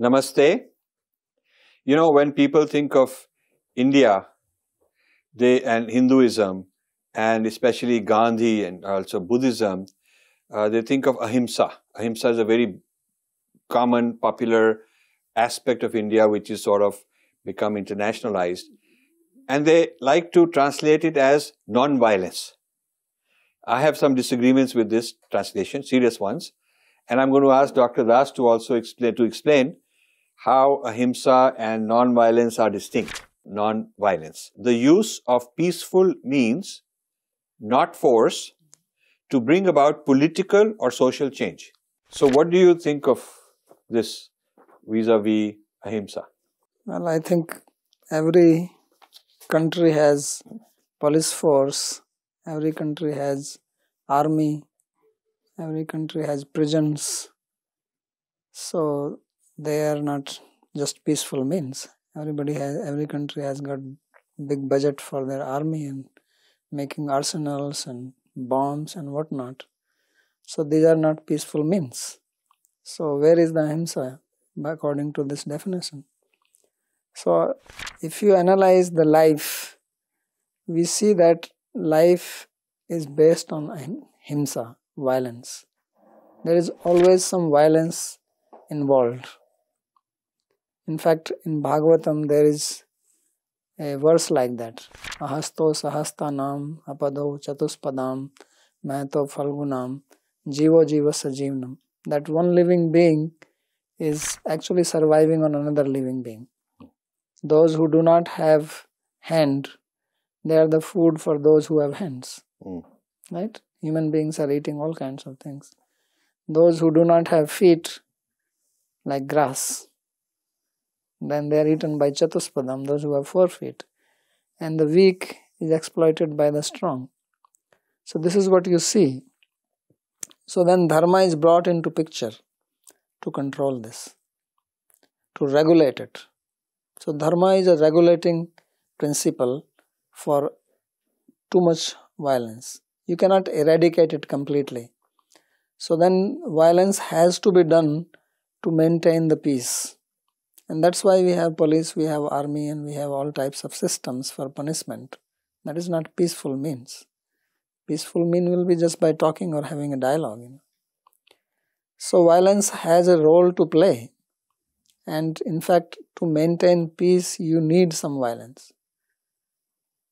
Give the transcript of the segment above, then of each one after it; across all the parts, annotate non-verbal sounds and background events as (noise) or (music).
Namaste. You know, when people think of India, they and Hinduism, and especially Gandhi and also Buddhism, uh, they think of ahimsa. Ahimsa is a very common, popular aspect of India, which is sort of become internationalized. And they like to translate it as non-violence. I have some disagreements with this translation, serious ones. And I'm going to ask Dr. Das to also explain, to explain how ahimsa and non-violence are distinct. Non-violence. The use of peaceful means, not force, to bring about political or social change. So what do you think of this vis-a-vis ahimsa? Well, I think every country has police force, every country has army, every country has prisons. So they are not just peaceful means. Everybody has, every country has got big budget for their army and making arsenals and bombs and whatnot. So these are not peaceful means. So where is the ahimsa according to this definition? So if you analyze the life, we see that life is based on himsa, violence. There is always some violence involved. In fact, in Bhagavatam, there is a verse like that. Ahasto sahastanam apado chatuspadam mahato falgunam jivo jiva sajivnam. That one living being is actually surviving on another living being. Those who do not have hand, they are the food for those who have hands. Mm. Right? Human beings are eating all kinds of things. Those who do not have feet, like grass, then they are eaten by Chatuspadam, those who have four feet. And the weak is exploited by the strong. So this is what you see. So then dharma is brought into picture to control this, to regulate it. So dharma is a regulating principle for too much violence. You cannot eradicate it completely. So then violence has to be done to maintain the peace and that's why we have police, we have army, and we have all types of systems for punishment. That is not peaceful means. Peaceful mean will be just by talking or having a dialogue. You know. So violence has a role to play. And in fact, to maintain peace, you need some violence.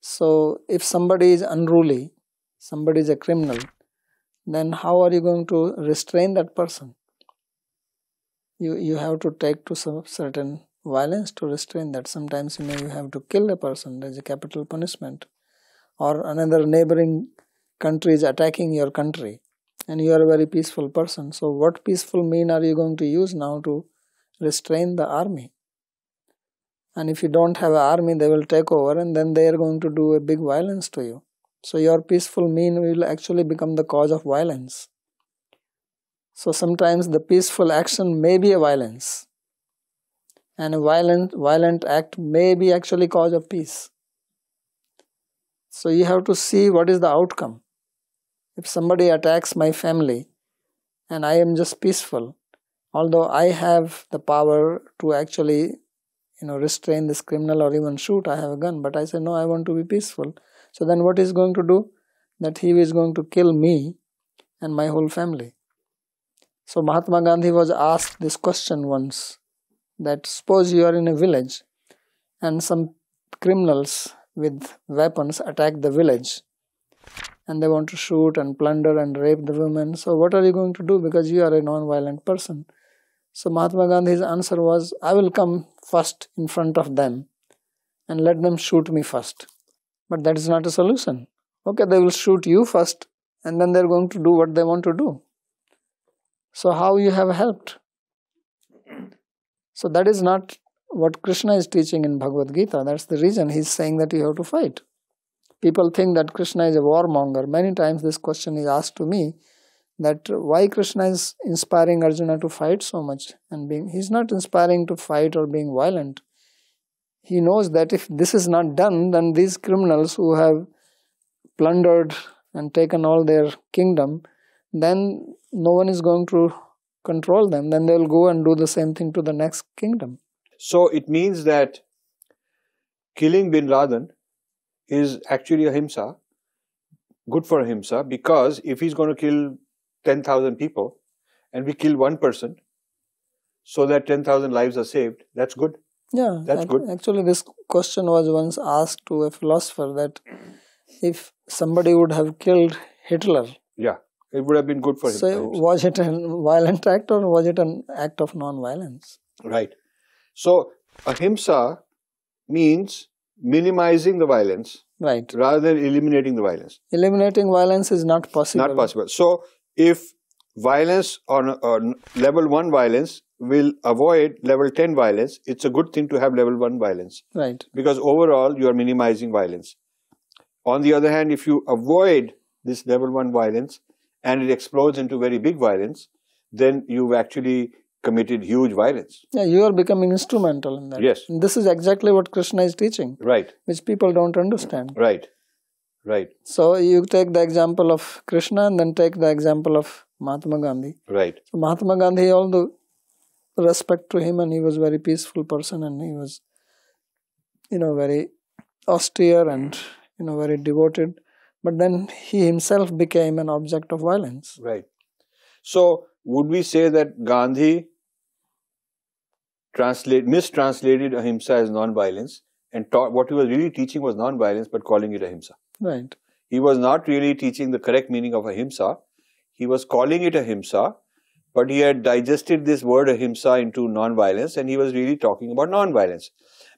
So if somebody is unruly, somebody is a criminal, then how are you going to restrain that person? You you have to take to some certain violence to restrain that. Sometimes you you have to kill a person. There's a capital punishment. Or another neighboring country is attacking your country and you are a very peaceful person. So what peaceful mean are you going to use now to restrain the army? And if you don't have an army they will take over and then they are going to do a big violence to you. So your peaceful mean will actually become the cause of violence so sometimes the peaceful action may be a violence, and a violent violent act may be actually cause of peace. So you have to see what is the outcome. If somebody attacks my family and I am just peaceful, although I have the power to actually you know restrain this criminal or even shoot, I have a gun, but I say no, I want to be peaceful. So then what is going to do? That he is going to kill me and my whole family. So Mahatma Gandhi was asked this question once that suppose you are in a village and some criminals with weapons attack the village and they want to shoot and plunder and rape the women. So what are you going to do because you are a non-violent person? So Mahatma Gandhi's answer was, I will come first in front of them and let them shoot me first. But that is not a solution. Okay, they will shoot you first and then they're going to do what they want to do. So, how you have helped? So, that is not what Krishna is teaching in Bhagavad Gita. That's the reason he's saying that you have to fight. People think that Krishna is a warmonger. Many times this question is asked to me that why Krishna is inspiring Arjuna to fight so much and being he's not inspiring to fight or being violent. He knows that if this is not done, then these criminals who have plundered and taken all their kingdom, then no one is going to control them, then they will go and do the same thing to the next kingdom. So it means that killing bin Laden is actually ahimsa, good for ahimsa, because if he's going to kill 10,000 people and we kill one person so that 10,000 lives are saved, that's good. Yeah, That's good. Actually, this question was once asked to a philosopher that if somebody would have killed Hitler, Yeah, it would have been good for him. so was it a violent act or was it an act of non-violence? Right. So ahimsa means minimizing the violence Right. rather than eliminating the violence. Eliminating violence is not possible. Not possible. So if violence on, on level 1 violence will avoid level 10 violence, it's a good thing to have level 1 violence Right. because overall you are minimizing violence. On the other hand, if you avoid this level 1 violence and it explodes into very big violence, then you've actually committed huge violence. Yeah, you are becoming instrumental in that. Yes. And this is exactly what Krishna is teaching, Right, which people don't understand. right, right, So you take the example of Krishna and then take the example of Mahatma Gandhi. right. So Mahatma Gandhi, all the respect to him, and he was very peaceful person, and he was, you know, very austere and you know very devoted. But then he himself became an object of violence. Right. So, would we say that Gandhi translate mistranslated ahimsa as non-violence and taught what he was really teaching was non-violence, but calling it ahimsa? Right. He was not really teaching the correct meaning of ahimsa. He was calling it ahimsa, but he had digested this word ahimsa into non-violence, and he was really talking about non-violence.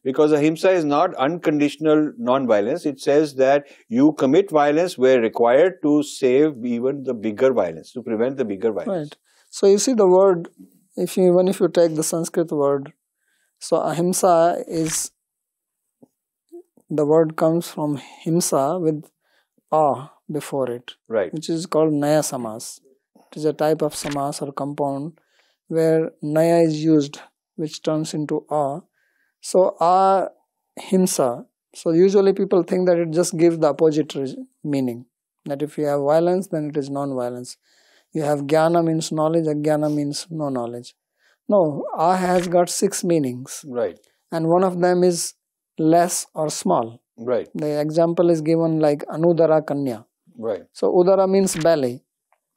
Because ahimsa is not unconditional non-violence. It says that you commit violence where required to save even the bigger violence, to prevent the bigger violence. Right. So you see the word, if you even if you take the Sanskrit word, so ahimsa is the word comes from himsa with a before it, Right. which is called naya samas. It is a type of samas or compound where naya is used, which turns into a. So a himsa. So usually people think that it just gives the opposite meaning. That if you have violence, then it is non-violence. You have jnana means knowledge, ajnana means no knowledge. No, a has got six meanings, Right. and one of them is less or small. Right. The example is given like anudara kanya. Right. So udara means belly,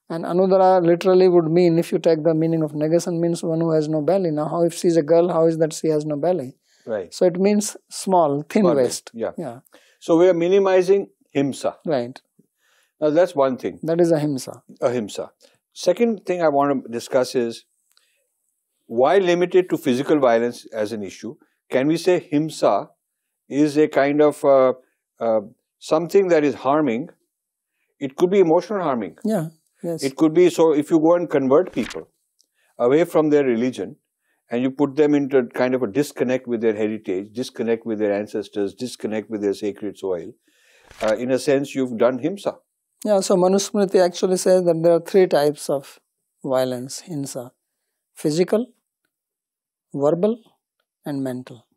and anudara literally would mean if you take the meaning of negation means one who has no belly. Now, how if she is a girl, how is that she has no belly? Right. So it means small, thin waist. Yeah. Yeah, So we are minimizing himsa. right. Now that's one thing, That is ahimsa. ahimsa. Second thing I want to discuss is why limited to physical violence as an issue? Can we say himsa is a kind of uh, uh, something that is harming? It could be emotional harming. Yeah. Yes. It could be so if you go and convert people away from their religion and you put them into kind of a disconnect with their heritage, disconnect with their ancestors, disconnect with their sacred soil, uh, in a sense, you've done himsa. Yeah, so Manusmriti actually says that there are three types of violence, hinsa physical, verbal, and mental.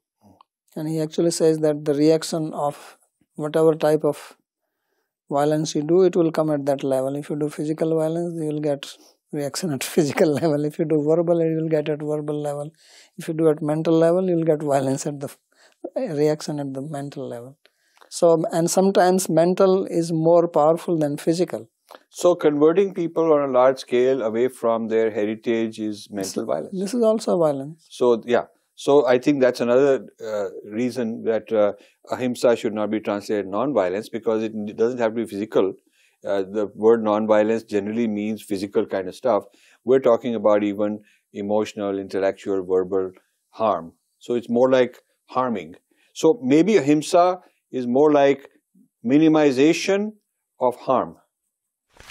And he actually says that the reaction of whatever type of violence you do, it will come at that level. If you do physical violence, you will get reaction at (laughs) physical level. If you do verbal, you will get at verbal level. If you do at mental level, you will get violence at the reaction at the mental level. So, and sometimes mental is more powerful than physical. So, converting people on a large scale away from their heritage is mental violence. This is also violence. So, yeah. So, I think that's another uh, reason that uh, ahimsa should not be translated non-violence because it doesn't have to be physical. Uh, the word non-violence generally means physical kind of stuff. We're talking about even emotional, intellectual, verbal harm. So, it's more like harming. So, maybe ahimsa is more like minimization of harm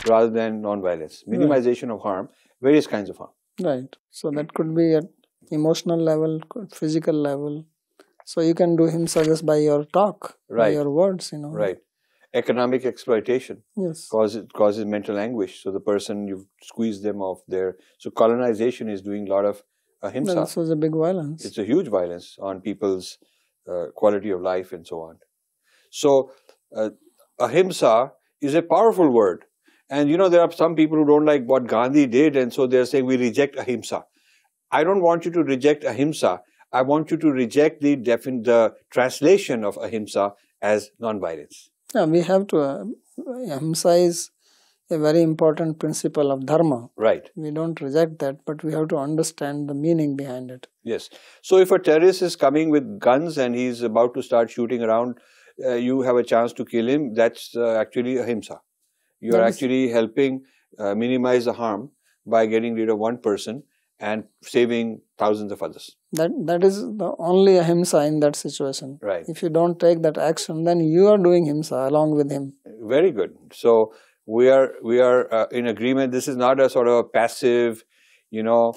rather than non-violence. Minimization of harm, various kinds of harm. Right. So that could be at emotional level, physical level. So you can do himsa just by your talk, by Right. your words, you know. Right. Economic exploitation Yes. causes causes mental anguish. So the person you've squeezed them off their so colonization is doing a lot of himsa. This was a big violence. It's a huge violence on people's uh, quality of life and so on. So uh, ahimsa is a powerful word, And you know, there are some people who don't like what Gandhi did, and so they're saying we reject ahimsa. I don't want you to reject ahimsa. I want you to reject the defin- the translation of ahimsa as non-violence. Yeah, we have to. Uh, ahimsa is a very important principle of dharma. Right. We don't reject that, but we have to understand the meaning behind it. Yes. So if a terrorist is coming with guns and he's about to start shooting around, uh, you have a chance to kill him. That's uh, actually ahimsa. You are is- actually helping uh, minimize the harm by getting rid of one person and saving thousands of others. That that is the only ahimsa in that situation. Right. If you don't take that action, then you are doing himsa along with him. Very good. So we are we are uh, in agreement. This is not a sort of a passive, you know.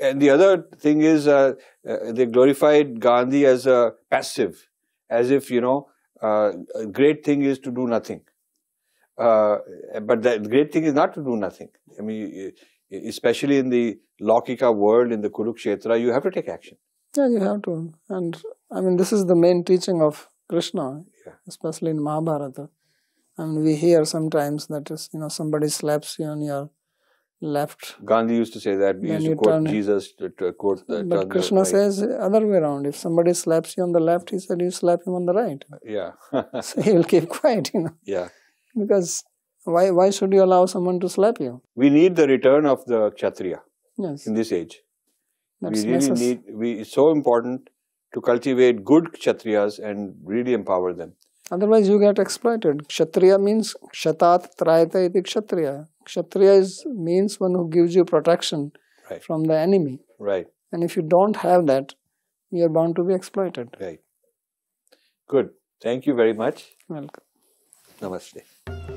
And the other thing is uh, uh, they glorified Gandhi as a passive, as if you know uh, a great thing is to do nothing. Uh, but the great thing is not to do nothing. I mean, especially in the Laukika world, in the Kurukshetra, you have to take action. Yeah, you have to. And I mean, this is the main teaching of Krishna, Yeah. especially in Mahabharata. I mean, we hear sometimes that is, you know, somebody slaps you on your left. Gandhi used to say that. He used to you quote turn- Jesus to, to quote the. But Krishna right. says other way around. If somebody slaps you on the left, he said you slap him on the right. Yeah. (laughs) So he will keep (laughs) quiet, you know, yeah. because why why should you allow someone to slap you? We need the return of the Kshatriya Yes, in this age. that's we really need, we, it's so important to cultivate good Kshatriyas and really empower them. Otherwise, you get exploited. Kshatriya means kshatat trayata iti kshatriya. Kshatriya is means one who gives you protection Right. from the enemy. Right, And if you don't have that, you are bound to be exploited. right. Good. Thank you very much. Welcome. Namaste.